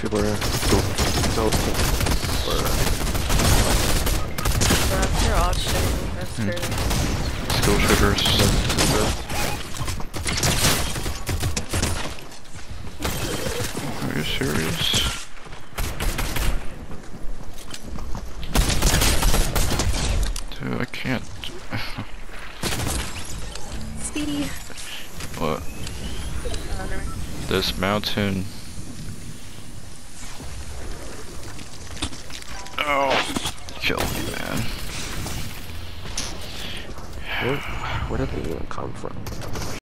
people are still, still, or, Bro, you're all shooting. That's Hmm. crazy. Skill shooters. Are you serious? Dude, I can't. Speedy. What? Never mind. This mountain. Kill me, man. where, where did they even come from?